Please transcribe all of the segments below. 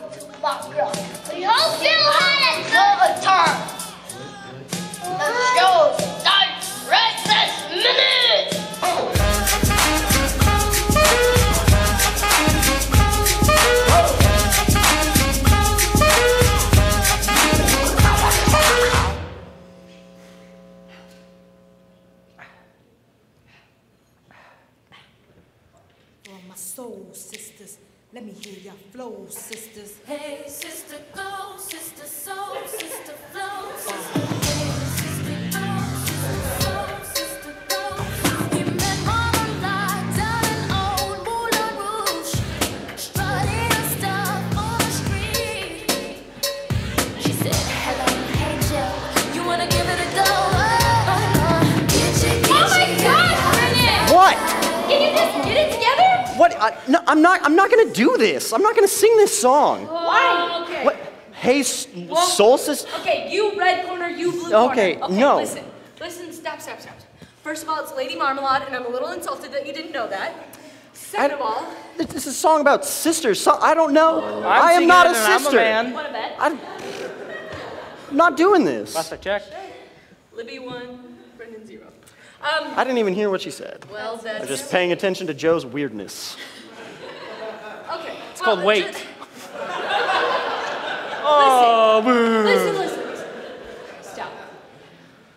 to Bakra. We hope you had a good I, no, I'm not. I'm not gonna do this. I'm not gonna sing this song. Why? Okay. What? Hey, s- soul sister. Okay, you red corner, you blue corner. Okay, no. Listen, listen, stop, stop, stop. First of all, it's Lady Marmalade, and I'm a little insulted that you didn't know that. Second of all, This this is a song about sisters. So, I don't know. I'm I am not a and I'm a sister. man. want to bet? I'm not doing this. Last I checked. Libby one, Brendan zero. Um, I didn't even hear what she said. well, that's I'm just paying attention to Joe's weirdness. Okay. It's called wait. Oh, boo. Listen, listen, listen. Stop.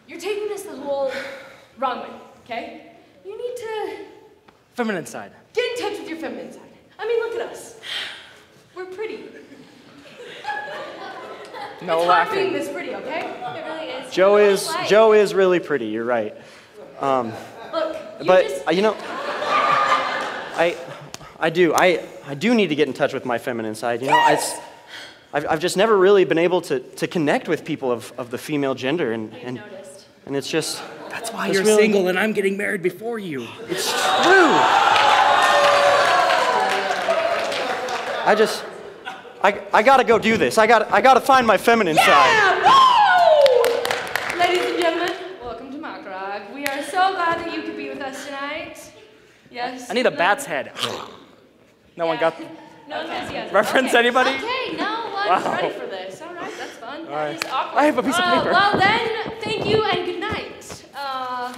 You're taking this the whole wrong way, okay? You need to Feminine side. get in touch with your feminine side. I mean, look at us. We're pretty. No it's hard being this pretty, okay? It really is. Joe is light. Joe is really pretty. You're right. Look, you But just uh, you know, I I do I I do need to get in touch with my feminine side. You know, I, s- I've, I've just never really been able to, to connect with people of, of the female gender, and and, noticed. and it's just That's why you're really- single and I'm getting married before you. it's true. I just I, I gotta go do this. I got I gotta find my feminine side. Yeah, woo! Ladies and gentlemen, welcome to Mock Rock. We are so glad that you could be with us tonight. Yes. I need a bat's head. No one Yeah. got No enthusiasm. reference okay. anybody? Okay, no one's Wow. ready for this. All right, that's fun. That right. awkward. I have a piece of Uh, paper. well then, thank you and good night. Uh,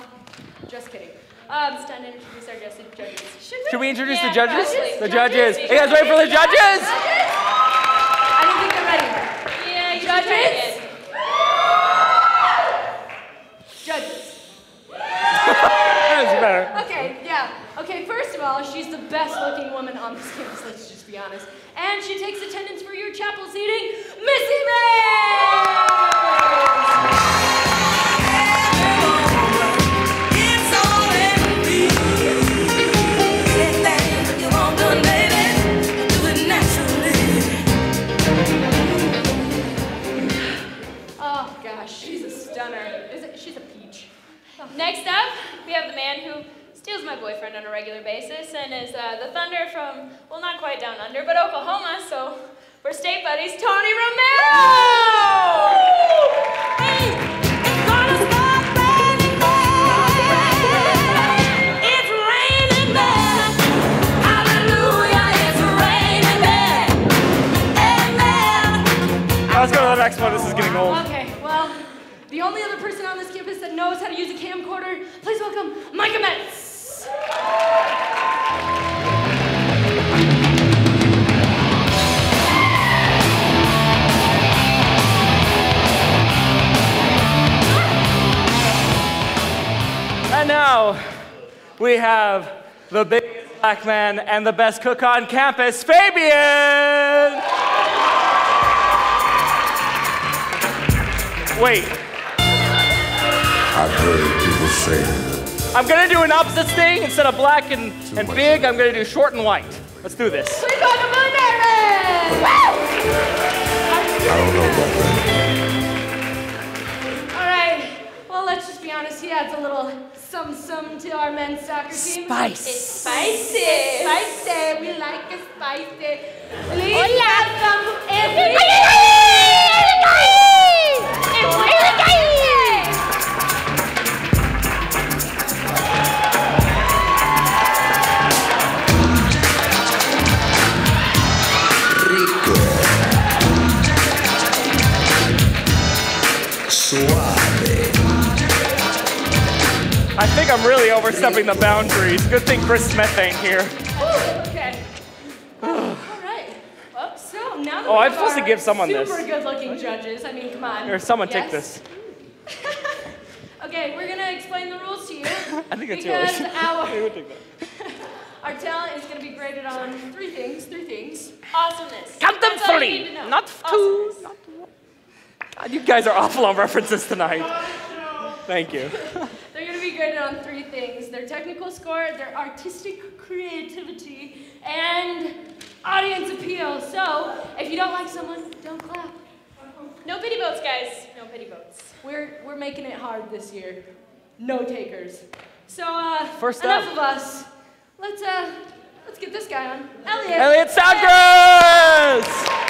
just kidding. Um, Stand and introduce our judges. judges. Should we introduce Yeah, the judges? probably. The judges. Judges. Hey guys, ready for the judges? I Next one. This is getting old. Okay, well, the only other person on this campus that knows how to use a camcorder, please welcome Micah Metz. And now we have the biggest black man and the best cook on campus, Fabian. Wait, I've heard people say I'm gonna do an opposite thing. Instead of black and, and big, I'm gonna do short and white. Let's do this. Please welcome Billy Davis! I don't know about that. All right, well, let's just be honest, he adds a little sum sum to our men's soccer team. Spice. It's spicy. It's spicy. We like it spicy. Please welcome every. I think I'm really overstepping the boundaries. Good thing Chris Smith ain't here. Whew, okay. All right. Well, so now that Oh, I'm have supposed to give someone this. Super good-looking judges. I mean, come on. Here, someone Yes? take this. okay, we're gonna explain the rules to you. I think it's because yours. our Here, take that. our talent is gonna be graded on three things. Three things. Awesomeness. Count them That's three, need to know. not two. Not one. God, you guys are awful on references tonight. Thank you. They're going to be graded on three things their technical score, their artistic creativity, and audience appeal. So, if you don't like someone, don't clap. No pity votes, guys. No pity votes. We're, we're making it hard this year. No takers. So, uh, First enough up. of us. Let's, uh, let's get this guy on. Elliot. Elliot Snodgrass!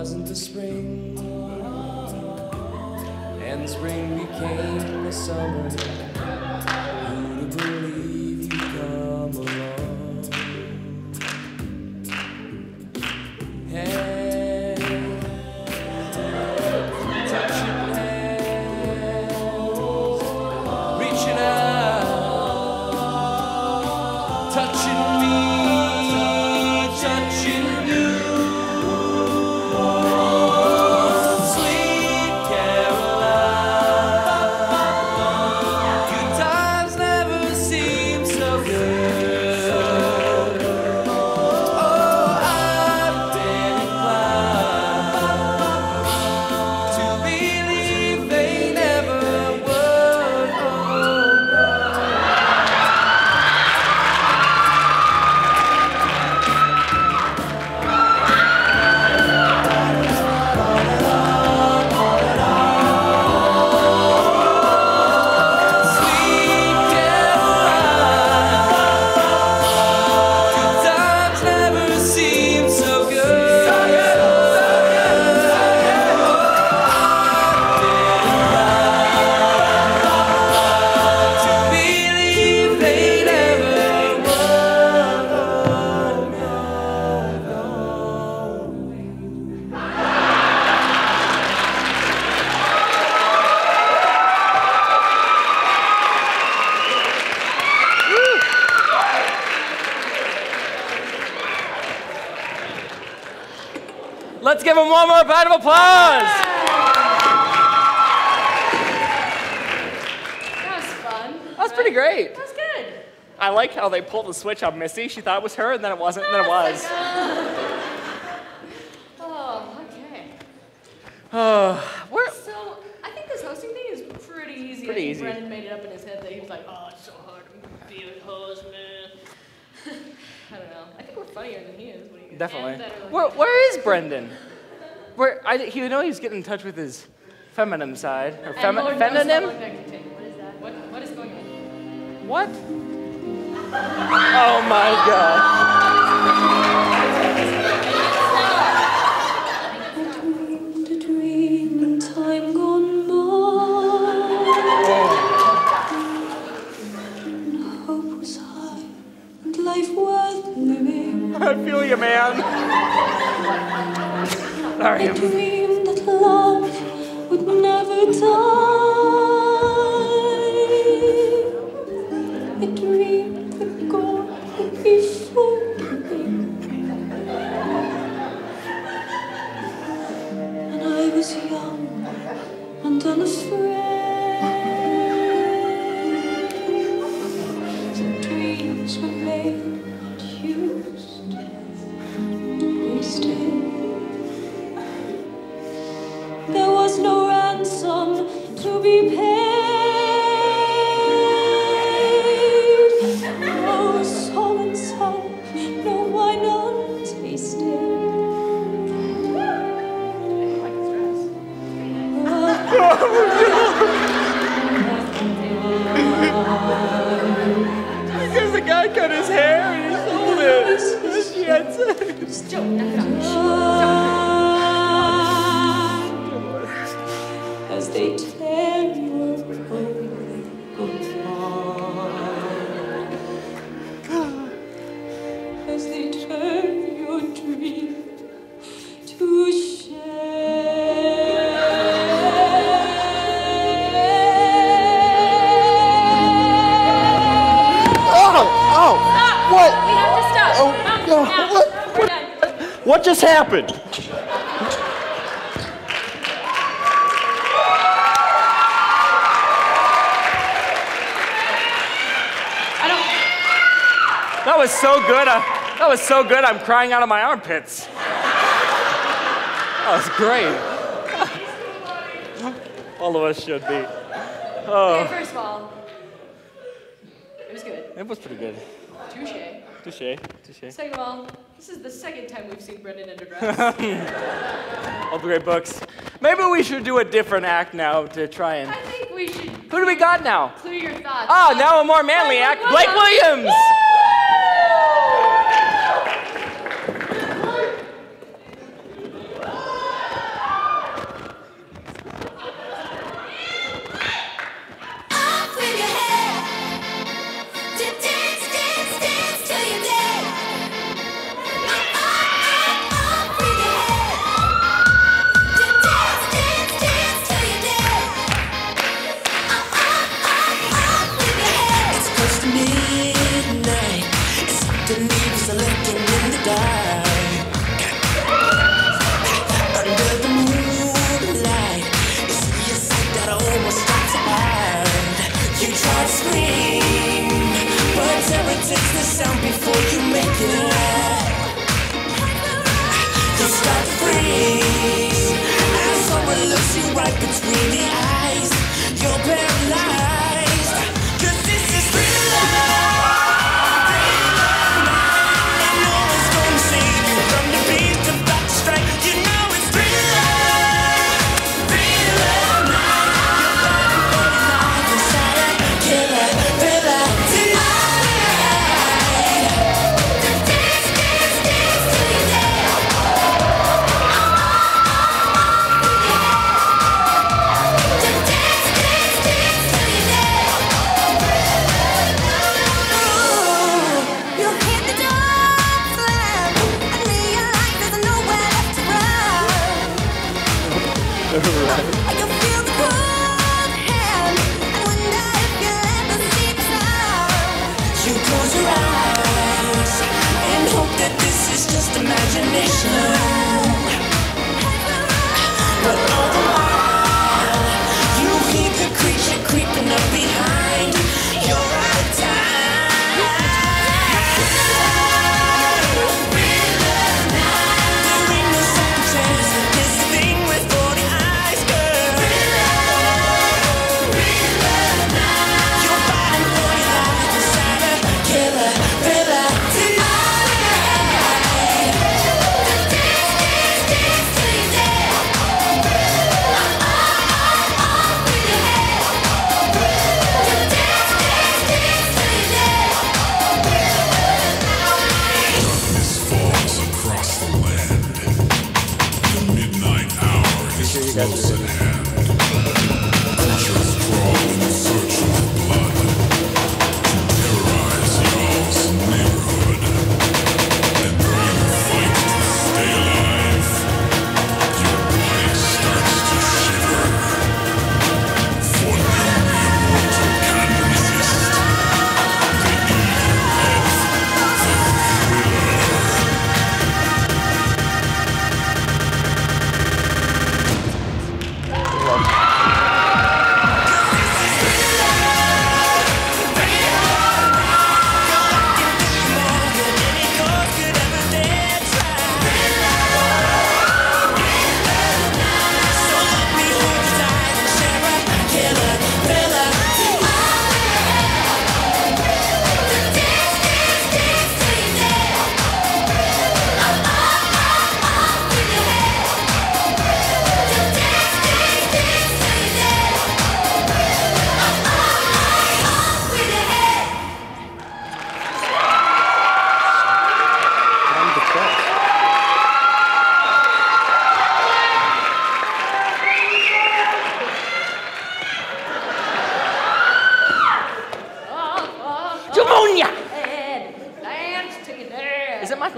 Wasn't the spring, how they pulled the switch on Missy. She thought it was her, and then it wasn't, and then it oh was. Oh, okay. Oh, we're, So I think this hosting thing is pretty easy. Pretty easy. Brendan made it up in his head that he was like, oh, it's so hard to be a host, man. I don't know. I think we're funnier than he is. What do you guys definitely. Where, where is Brendan? Where I he know he's getting in touch with his feminine side or femi- Lord knows how feminine. long that can take. What is that? What, what is going on? What? Oh my god. The dream in time gone by. And hope was high, and life worth living. I feel you, man. Sorry. A dream that love would never die. What just happened? I don't. That was so good. I, that was so good. I'm crying out of my armpits. That was great. All of us should be. Okay, oh. first of all, it was good. It was pretty good. Touche. Touche. Touche. Second of all, this is the second time we've seen Brendan in. All the great books. Maybe we should do a different act now to try and. I think we should. Who do we got now? Clue your thoughts. Ah, now a more manly Blake act. Blake Williams.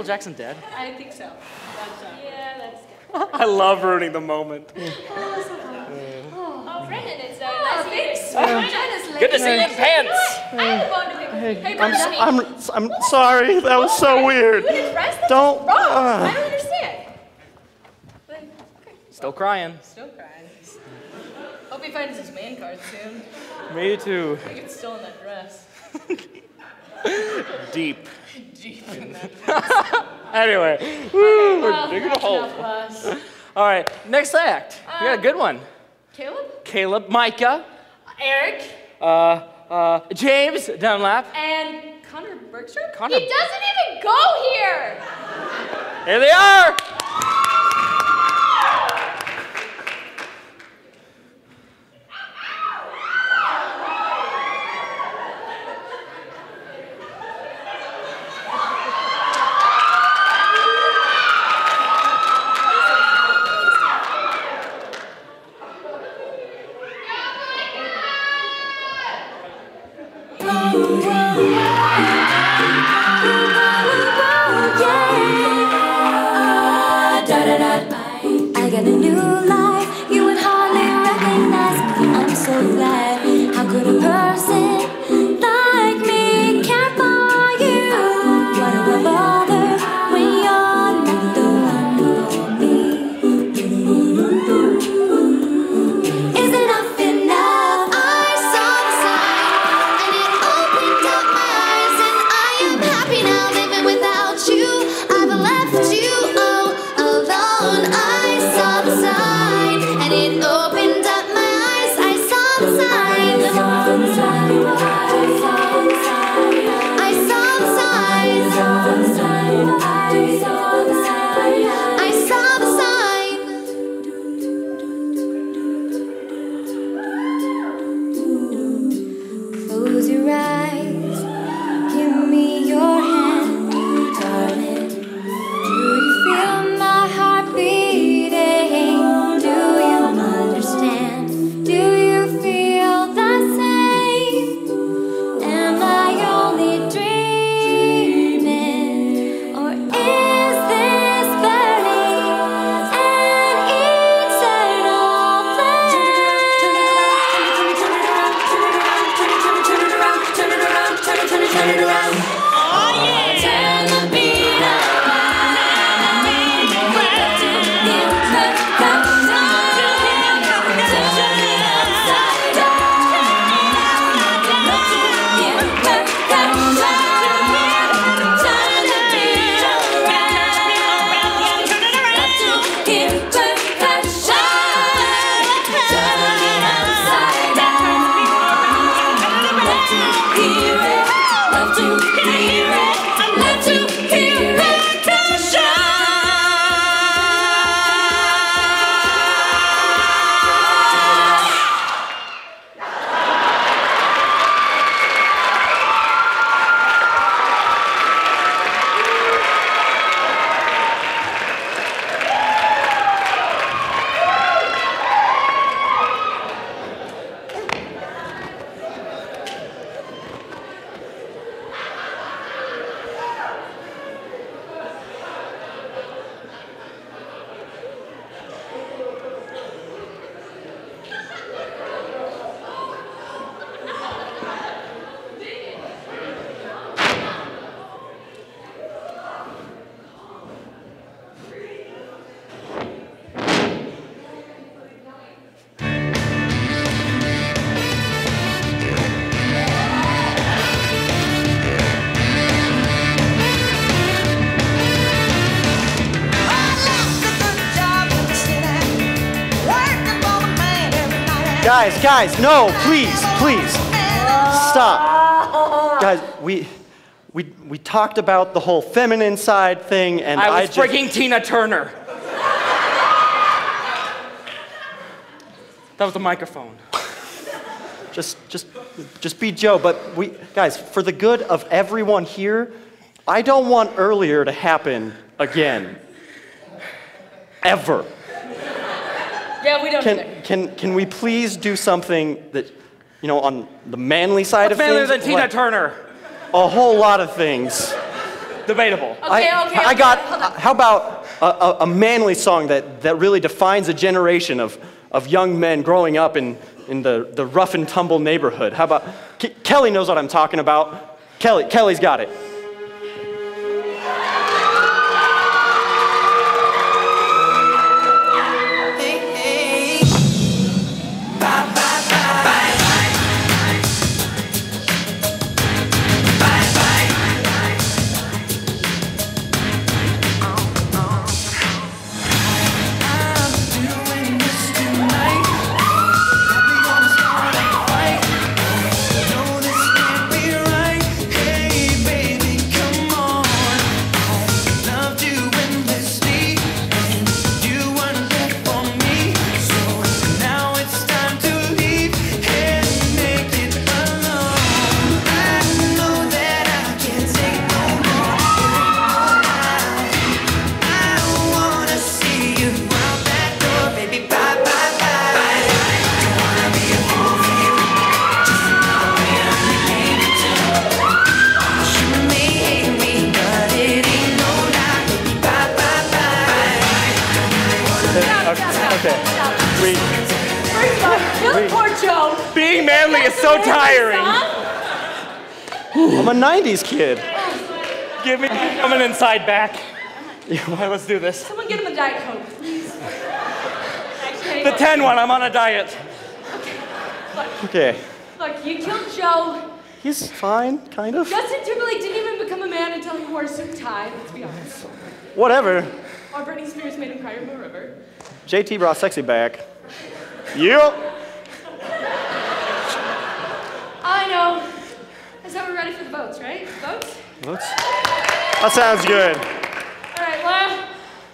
Michael Jackson dead? I think so. That's, uh, yeah, that's good. I love ruining the moment. Oh, Brendan, it's uh, oh, thanks. Uh, good to see you in pants. I hey, I'm, I'm, I'm sorry. That was so weird. Don't. Uh. I don't understand. Still crying. Still crying. Hope he finds his man card soon. Me too. I think it's still in that dress. Deep deep in that. anyway, woo, okay, well, we're digging a hole. All right, next act. Um, you got a good one. Caleb? Caleb, Micah. Eric. Uh, uh, James Dunlap. And Connor Berkshire. Connor. He doesn't even go here! Here they are! Guys, guys, no, please, please. Stop. Guys, we we we talked about the whole feminine side thing and I, I was just freaking Tina Turner. That was the microphone. just just just be Joe, but we guys, for the good of everyone here, I don't want earlier to happen again. Ever. Yeah, we don't either. Can can can we please do something that you know on the manly side What's of manlier things? than Tina Turner? a whole lot of things. Debatable. Okay, I, okay, I okay, got. hold on. How about a, a, a manly song that, that really defines a generation of, of young men growing up in, in the, the rough and tumble neighborhood? How about Ke- Kelly knows what I'm talking about. Kelly, Kelly's got it. Side back. Yeah, let's do this. Someone get him a Diet Coke, please. Actually, The look, 10 one, I'm on a diet. Okay. look, you killed Joe. He's fine, kind of. Justin Timberlake didn't even become a man until he wore a suit and tie, let's be honest. Whatever. Or Britney Spears made him cry in the river. JT brought sexy back. Yep. I know. So we're ready for the votes, right? Votes? That's, that sounds good. All right, well,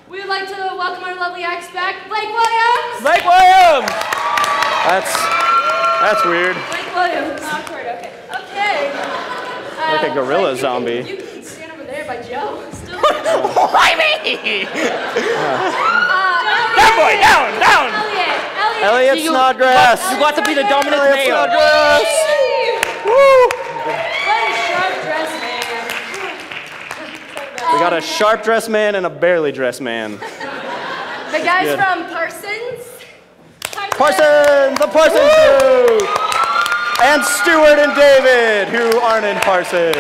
we would like to welcome our lovely acts back. Blake Williams! Blake Williams! That's that's weird. Blake Williams. Awkward, okay. Okay. Like a Uh, gorilla Blake, you zombie. Can, you can stand over there by Joe. Still. Why me? Uh, Down, boy, down, down! Elliot. Elliot. Elliot Snodgrass. You got to be the dominant Elliot male. Snodgrass. Woo! What a sharp dress man. We got a sharp dressed man and a barely dressed man. The guys Good. from Parsons. Parsons, the Parsons group. And Stuart and David, who aren't in Parsons.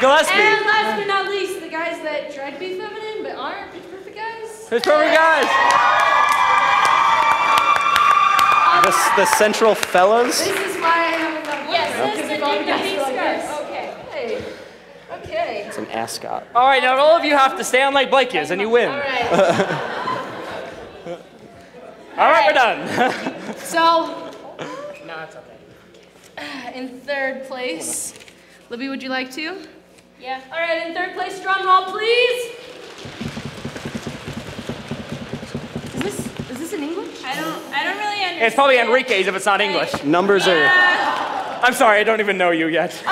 Gillespie. And last but not least, the guys that tried to be feminine but aren't Pitch perfect guys. Who's perfect guys? The, the Central Fellas. This is why I haven't done Yes, one, this because is if all the the guys pink are like this. skirt. Okay. Hey. Okay. It's an ascot. All right, now all of you have to stand like Blake is, and you win. All right. All right, we're done. So. No, it's okay. In third place, Libby, would you like to? Yeah. All right, in third place, drum roll, please. Is this is this in English? I don't. I don't really understand. it's probably Enrique's if it's not English. Numbers are. I'm sorry, I don't even know you yet. Oh.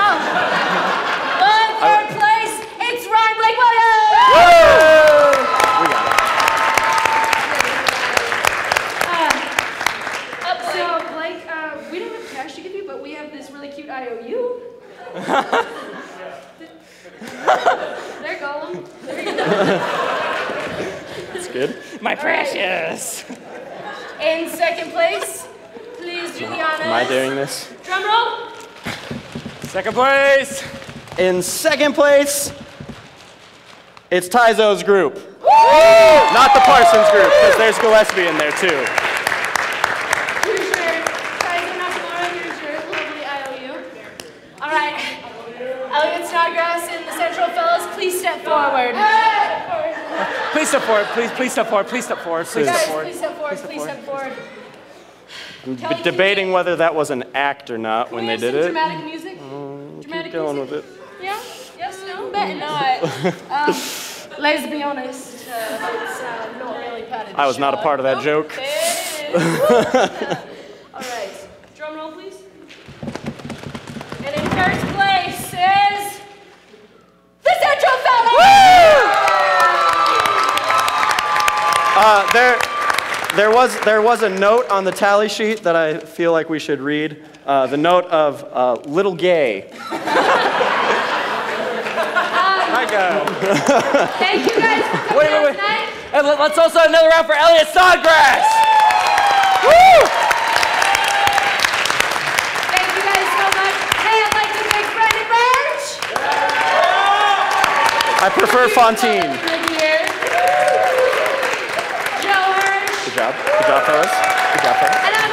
Well, third place, it's Ryan Blake Williams. We got it. So, Blake, uh, we don't have cash to give you, but we have this really cute IOU. There, Gollum. There you go. That's good. My precious. In second place, please Juliana. the. Am I doing this? Drum roll. Second place. In second place, it's Tyzo's group. Not the Parsons group, because there's Gillespie in there too. Here's your Kaiser Nakamura. Here's your lovely IOU. All right. Elliot Snodgrass and the Central Fellas, please step forward. Please step forward. Please, please step forward. Please step forward. Please Guys, step forward. please step forward. Please step forward. I'm b- debating whether that was an act or not Can when we they did some it. dramatic music? dramatic Keep going music? with it. Yeah? Yes? No? Bet not. um, let's be honest. Uh, it's uh, not really part of the I was not a part of that Nope, joke. there was there was a note on the tally sheet that I feel like we should read. Uh, the note of uh, little gay. Hi, go. Thank you guys for coming Wait, wait, wait. tonight. And let- let's also another round for Elliot Snodgrass. Woo! Thank you guys so much. Hey, I'd like to thank Brendan Birch. I prefer Fontaine. Good year. Joe Hirsch. Good job. Good job, fellas. Good job, fellas.